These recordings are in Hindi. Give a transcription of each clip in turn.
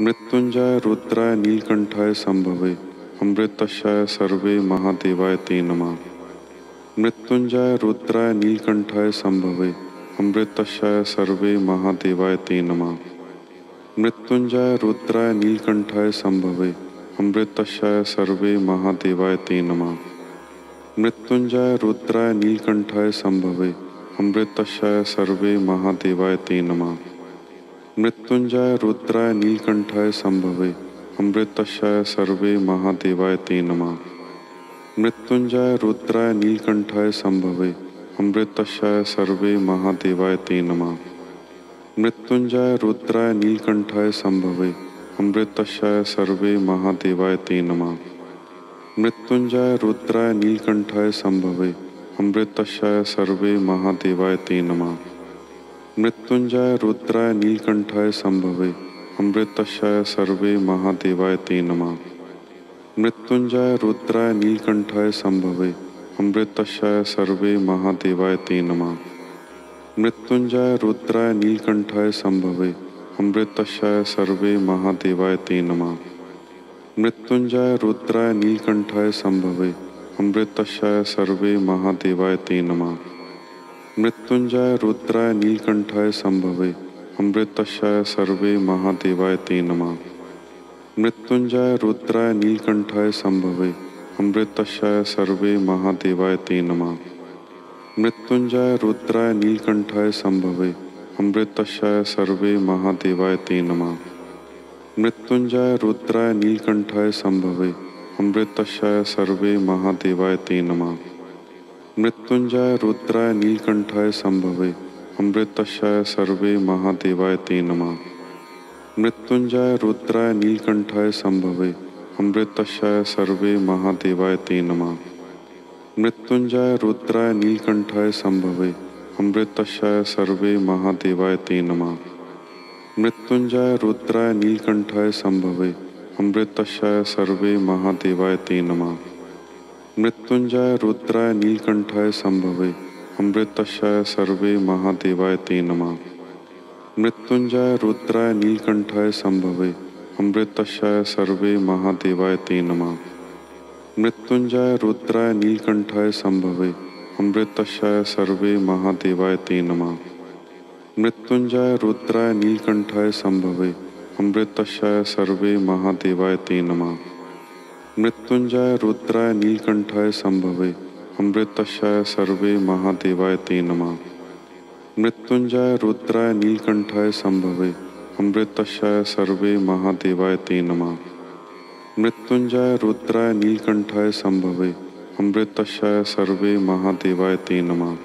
मृत्युंजय रुद्राय नीलकंठाय संभवे अमृतशाय सर्वे महादेवाय ते नमः। मृत्युंजय रुद्राय नीलकंठाय संभवे अमृतशाय सर्वे महादेवाय ते नमः। मृत्युंजय रुद्राय नीलकंठाय संभवे अमृतशाय सर्वे महादेवाय ते नमः। मृत्युंजय रुद्राय नीलकंठाय संभवे अमृतशाय सर्वे महादेवाय ते नमः। मृत्युंजय रुद्राय नीलकंठाय संभवे अमृतशाय सर्वे महादेवाय ते नमः। मृत्युंजय रुद्राय नीलकंठाय संभवे अमृतशाय सर्वे महादेवाय ते नमः। मृत्युंजय रुद्राय नीलकंठाय संभवे अमृतशाय सर्वे महादेवाय ते नमः। मृत्युंजय रुद्राय नीलकंठाय संभवे अमृतशाय सर्वे महादेवाय ते नमः। मृत्युंजय रुद्राय नीलकंठाय संभवे, अमृतशाय सर्वे महादेवाय ते नमः। मृत्युंजय रुद्राय नीलकंठाय संभवे, अमृतशाय सर्वे महादेवाय ते नमः। मृत्युंजय रुद्राय नीलकंठाय संभवे, अमृतशाय सर्वे महादेवाय ते नमः। मृत्युंजय रुद्राय नीलकंठाय संभवे, अमृतशाय सर्वे महादेवाय ते नमः। मृत्युंजय रुद्राय नीलकंठाय संभवे अमृतशाय सर्वे महादेवाय ते नमः। मृत्युंजय रुद्राय नीलकंठाय संभवे अमृतशाय सर्वे महादेवाय ते नमः। मृत्युंजय रुद्राय नीलकंठाय संभवे अमृतशाय सर्वे महादेवाय ते नमः। मृत्युंजय रुद्राय नीलकंठाय संभवे अमृतशाय सर्वे महादेवाय ते नमः। मृत्युंजय रुद्राय नीलकंठाय संभवे अमृतशाय सर्वे महादेवाय ते नमः। मृत्युंजय रुद्राय नीलकंठाय संभवे अमृतशाय सर्वे महादेवाय ते नमः। मृत्युंजय रुद्राय नीलकंठाय संभवे अमृतशाय सर्वे महादेवाय ते नमः। मृत्युंजय रुद्राय नीलकंठाय संभवे अमृतशाय सर्वे महादेवाय ते नमः। मृत्युंजय रुद्राय नीलकंठाय संभवे अमृतशाय सर्वे महादेवाय ते नमः। मृत्युंजय रुद्राय नीलकंठाय संभवे अमृतशाय सर्वे महादेवाय ते नमः। मृत्युंजय रुद्राय नीलकंठाय संभवे अमृतशाय सर्वे महादेवाय ते नमः। मृत्युंजय रुद्राय नीलकंठाय संभवे अमृतशाय सर्वे महादेवाय ते नमः। मृत्युंजय रुद्राय नीलकंठाय संभवे अमृतशाय सर्वे महादेवाय ते नमः। मृत्युंजय रुद्राय नीलकंठाय संभवे अमृतशाय सर्वे महादेवाय ते नमः। मृत्युंजय रुद्राय नीलकंठाय संभवे अमृतशाय सर्वे महादेवाय ते नमः।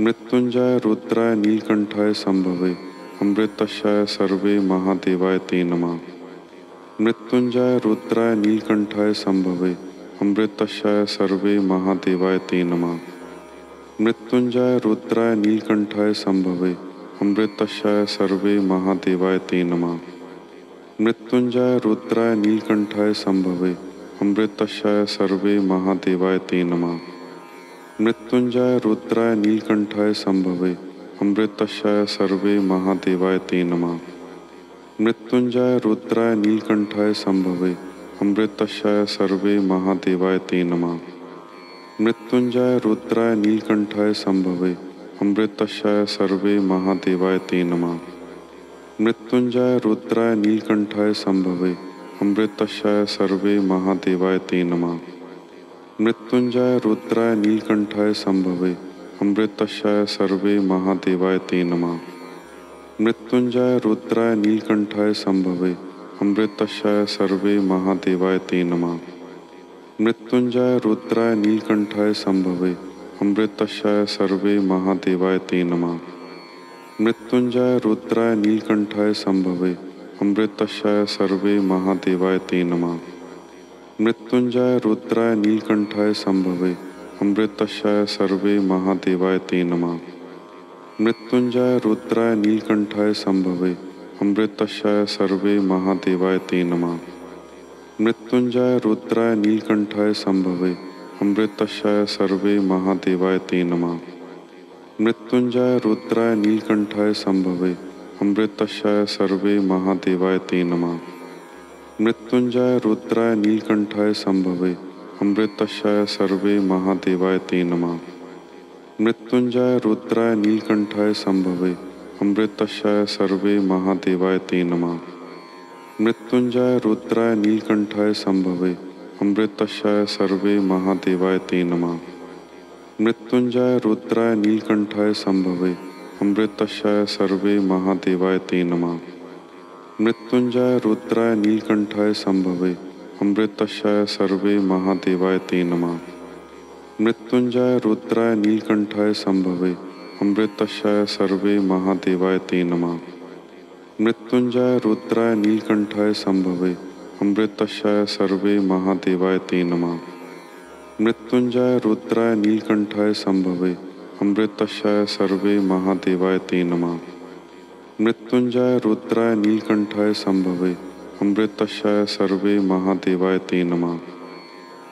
मृत्युंजय रुद्राय नीलकंठाय संभवे अमृतशाय सर्वे महादेवाय ते नमः। मृत्युंजय रुद्राय नीलकंठाय संभवे अमृतशाय सर्वे महादेवाय ते नमः। मृत्युंजय रुद्राय नीलकंठाय संभवे अमृतशाय सर्वे महादेवाय ते नमः। मृत्युंजय रुद्राय नीलकंठाय संभवे अमृतशाय सर्वे महादेवाय ते नमः। मृत्युंजय रुद्राय नीलकंठाय संभवे अमृतशाय सर्वे महादेवाय ते नमः। मृत्युंजय रुद्राय नीलकंठाय संभवे अमृतशाय सर्वे महादेवाय ते नमः। मृत्युंजय रुद्राय नीलकंठाय संभवे अमृतशाय सर्वे महादेवाय ते नमः। मृत्युंजय रुद्राय नीलकंठाय संभवे अमृतशाय सर्वे महादेवाय ते नमः। मृत्युंजय रुद्राय नीलकंठाय संभवे अमृतशाय सर्वे महादेवाय ते नमः। मृत्युंजय रुद्राय नीलकंठाय संभवे अमृतशाय सर्वे महादेवाय ते नमः। मृत्युंजय रुद्राय नीलकंठाय संभवे अमृतशाय सर्वे महादेवाय ते नमः। मृत्युंजय रुद्राय नीलकंठाय संभवे अमृतशाय सर्वे महादेवाय ते नमः। मृत्युंजय रुद्राय नीलकंठाय संभवे अमृतशाय सर्वे महादेवाय ते नमः। मृत्युंजय रुद्राय नीलकंठाय संभवे अमृतशाय सर्वे महादेवाय ते नमः। मृत्युंजय रुद्राय नीलकंठाय संभवे अमृतशाय सर्वे महादेवाय ते नमः। मृत्युंजय रुद्राय नीलकंठाय संभवे अमृतशाय सर्वे महादेवाय ते नमः। मृत्युंजय रुद्राय नीलकंठाय संभवे अमृतशाय सर्वे महादेवाय ते नमः। मृत्युंजय रुद्राय नीलकंठाय संभवे अमृतशाय सर्वे महादेवाय ते नमः। मृत्युंजय रुद्राय नीलकंठाय संभवे अमृतशाय सर्वे महादेवाय ते नमः। मृत्युंजय रुद्राय नीलकंठाय संभवे अमृतशाय सर्वे महादेवाय ते नमः। मृत्युंजय रुद्राय नीलकंठाय संभवे अमृतशाय सर्वे महादेवाय ते नमः। मृत्युंजय रुद्राय नीलकंठाय संभवे अमृतशाय सर्वे महादेवाय ते नमः। मृत्युंजय रुद्राय नीलकंठाय संभवे अमृतशाय सर्वे महादेवाय ते नमः। मृत्युंजय रुद्राय नीलकंठाय संभवे अमृतशाय सर्वे महादेवाय ते नमः। मृत्युंजय रुद्राय नीलकंठाय संभवे अमृतशाय सर्वे महादेवाय ते नमः।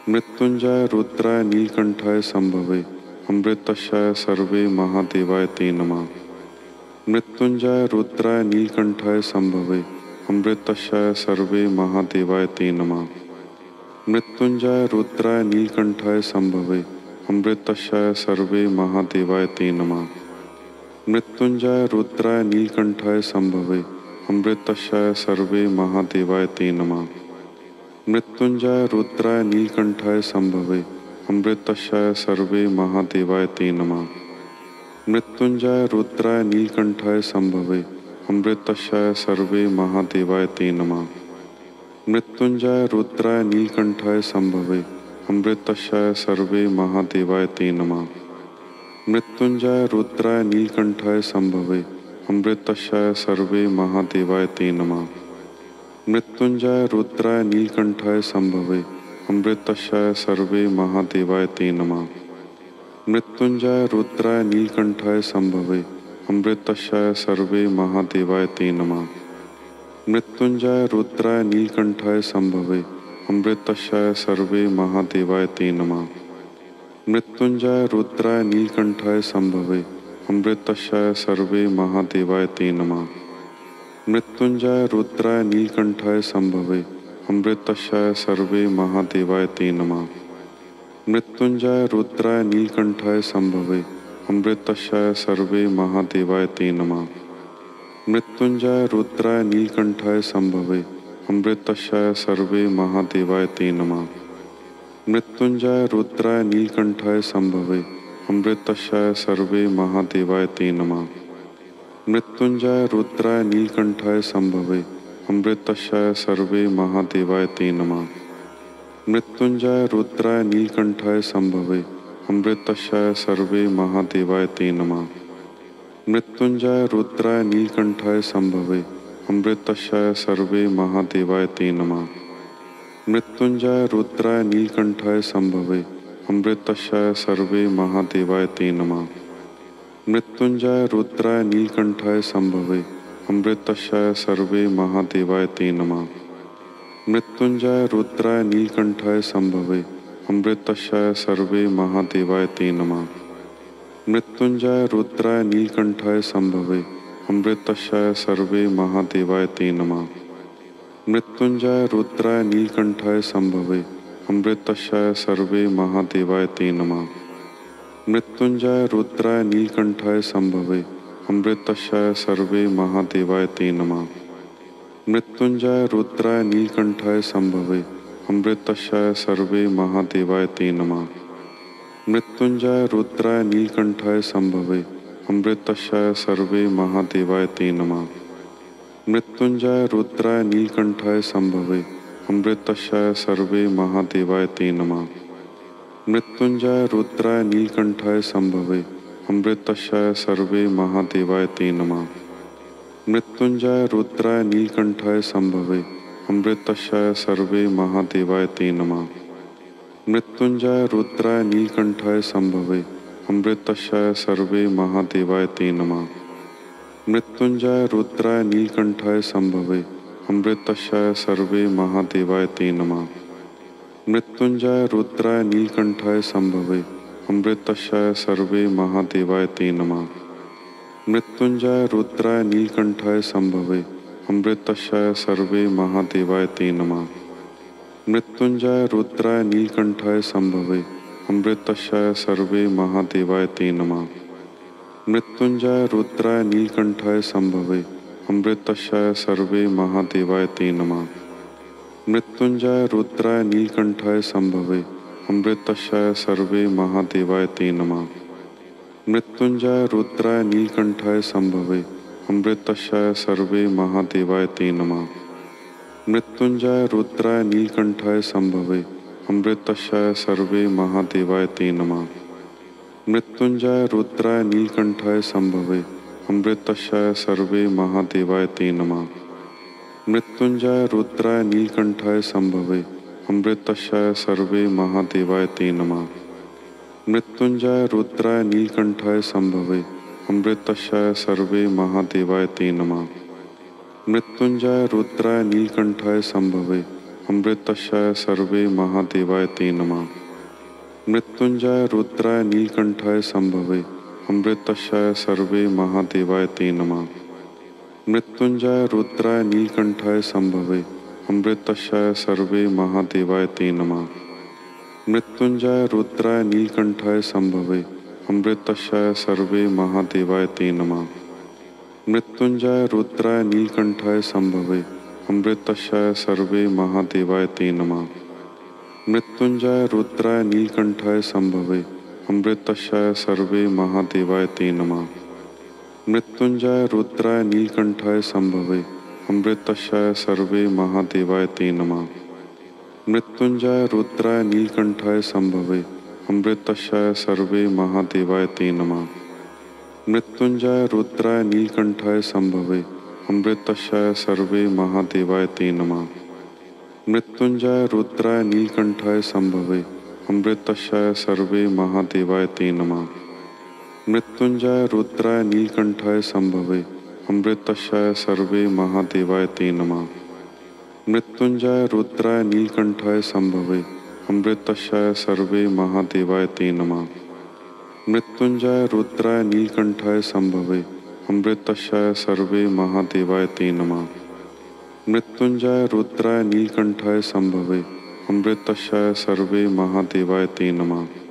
मृत्युंजय रुद्राय नीलकंठाय संभवे अमृतशाय सर्वे महादेवाय ते नमः। मृत्युंजय रुद्राय नीलकंठाय संभवे अमृतशाय सर्वे महादेवाय ते नमः। मृत्युंजय रुद्राय नीलकंठाय संभवे अमृतशाय सर्वे महादेवाय ते नमः। मृत्युंजय रुद्राय नीलकंठाय संभवे अमृतशाय सर्वे महादेवाय ते नमः। मृत्युंजय रुद्राय नीलकंठाय संभवे अमृतशाय सर्वे महादेवाय ते नमः। मृत्युंजय रुद्राय नीलकंठाय संभवे अमृतशाय सर्वे महादेवाय ते नमः। मृत्युंजय रुद्राय नीलकंठाय संभवे अमृतशाय सर्वे महादेवाय ते नमः। मृत्युंजय रुद्राय नीलकंठाय संभवे अमृतशाय सर्वे महादेवाय ते नमः। मृत्युंजय रुद्राय नीलकंठाय संभवे, अमृतशाय सर्वे महादेवाय ते नमः। मृत्युंजय रुद्राय नीलकंठाय संभवे, अमृतशाय सर्वे महादेवाय ते नमः। मृत्युंजय रुद्राय नीलकंठाय संभवे, अमृतशाय सर्वे महादेवाय ते नमः। मृत्युंजय रुद्राय नीलकंठाय संभवे, अमृतशाय सर्वे महादेवाय ते नमः। मृत्युंजय रुद्राय नीलकंठाय संभवे अमृतशाय सर्वे महादेवाय ते नमः। मृत्युंजय रुद्राय नीलकंठाय संभवे अमृतशाय सर्वे महादेवाय ते नमः। मृत्युंजय रुद्राय नीलकंठाय संभवे अमृतशाय सर्वे महादेवाय ते नमः। मृत्युंजय रुद्राय नीलकंठाय संभवे अमृतशाय सर्वे महादेवाय ते नमः। मृत्युंजय रुद्राय नीलकंठाय संभवे अमृतशाय सर्वे महादेवाय ते नमः। मृत्युंजय रुद्राय नीलकंठाय संभवे अमृतशाय सर्वे महादेवाय ते नमः। मृत्युंजय रुद्राय नीलकंठाय संभवे अमृतशाय सर्वे महादेवाय ते नमः। मृत्युंजय रुद्राय नीलकंठाय संभवे अमृतशाय सर्वे महादेवाय ते नमः। मृत्युंजय रुद्राय नीलकंठाय संभवे अमृतशाय सर्वे महादेवाय ते नमः। मृत्युंजय रुद्राय नीलकंठाय संभवे अमृतशाय सर्वे महादेवाय ते नमः। मृत्युंजय रुद्राय नीलकंठाय संभवे अमृतशाय सर्वे महादेवाय ते नमः। मृत्युंजय रुद्राय नीलकंठाय संभवे अमृतशाय सर्वे महादेवाय ते नमः। मृत्युंजय रुद्राय नीलकंठाय संभवे अमृतशाय सर्वे महादेवाय ते नमः। मृत्युंजय रुद्राय नीलकंठाय संभवे अमृतशाय सर्वे महादेवाय ते नमः। मृत्युंजय रुद्राय नीलकंठाय संभवे अमृतशाय सर्वे महादेवाय ते नमः। मृत्युंजय रुद्राय नीलकंठाय संभवे अमृतशाय सर्वे महादेवाय ते नमः। मृत्युंजय रुद्राय नीलकंठाय संभवे अमृतशाय सर्वे महादेवाय ते नमः। मृत्युंजय रुद्राय नीलकंठाय संभवे अमृतशाय सर्वे महादेवाय ते नमः। मृत्युंजय रुद्राय नीलकंठाय संभवे अमृतशाय सर्वे महादेवाय ते नमः। मृत्युंजय रुद्राय नीलकंठाय संभवे अमृतशाय सर्वे महादेवाय ते नमः। मृत्युंजय रुद्राय नीलकंठाय संभवे अमृतशाय सर्वे महादेवाय ते नमः। मृत्युंजय रुद्राय नीलकंठाय संभवे अमृतशाय सर्वे महादेवाय ते नमः। मृत्युंजय रुद्राय नीलकंठाय संभवे अमृतशाय सर्वे महादेवाय ते नमः। मृत्युंजय रुद्राय नीलकंठाय संभवे अमृतशाय सर्वे महादेवाय ते नमः। मृत्युंजय रुद्राय नीलकंठाय संभवे अमृतशाय सर्वे महादेवाय ते नमः। मृत्युंजय रुद्राय नीलकंठाय संभवे अमृतशाय सर्वे महादेवाय ते नमः। मृत्युंजय रुद्राय नीलकंठाय संभवे अमृतशाय सर्वे महादेवाय ते नमः। मृत्युंजय रुद्राय नीलकंठाय संभवे अमृतशाय सर्वे महादेवाय ते नमः। मृत्युंजय रुद्राय नीलकंठाय संभवे अमृतशाय सर्वे महादेवाय ते नमः। मृत्युंजय रुद्राय नीलकंठाय संभवे अमृतशाय सर्वे महादेवाय ते नमः। मृत्युंजय रुद्राय नीलकंठाय संभवे अमृतशाय सर्वे महादेवाय ते नमः। मृत्युंजय रुद्राय नीलकंठाय संभवे अमृतशाय सर्वे महादेवाय ते नमः। मृत्युंजय रुद्राय नीलकंठाय संभवे अमृतशाय सर्वे महादेवाय ते नमः। मृत्युंजय रुद्राय नीलकंठाय संभवे अमृतशाय सर्वे महादेवाय ते नमः। मृत्युंजय रुद्राय नीलकंठाय संभवे अमृतशाय सर्वे महादेवाय ते नमः। मृत्युंजय रुद्राय नीलकंठाय संभवे अमृतशाय सर्वे महादेवाय ते नमः। मृत्युंजय रुद्राय नीलकंठाय संभवे अमृतशाय सर्वे महादेवाय ते नमः। मृत्युंजय रुद्राय नीलकंठाय संभवे अमृतशाय सर्वे महादेवाय ते नमः। मृत्युंजय रुद्राय नीलकंठाय संभवे अमृतशाय सर्वे महादेवाय ते नमः। मृत्युंजय रुद्राय नीलकंठाय संभवे अमृतशाय सर्वे महादेवाय ते नमः। मृत्युंजय रुद्राय नीलकंठाय संभवे अमृतशाय सर्वे महादेवाय ते नमः। मृत्युंजय रुद्राय नीलकंठाय संभवे अमृतशाय सर्वे महादेवाय ते नमः। मृत्युंजय रुद्राय नीलकंठाय संभवे अमृतशाय सर्वे महादेवाय ते नमः। मृत्युंजय रुद्राय नीलकंठाय संभवे अमृतशाय सर्वे महादेवाय ते नमः।